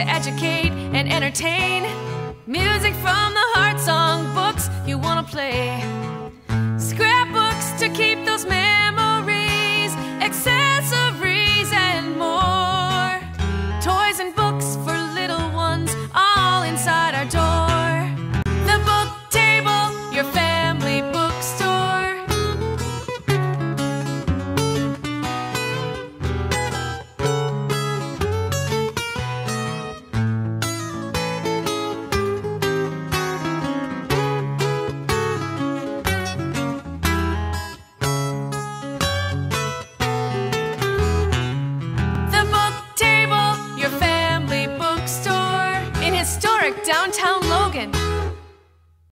to educate and entertain. Music from downtown Logan.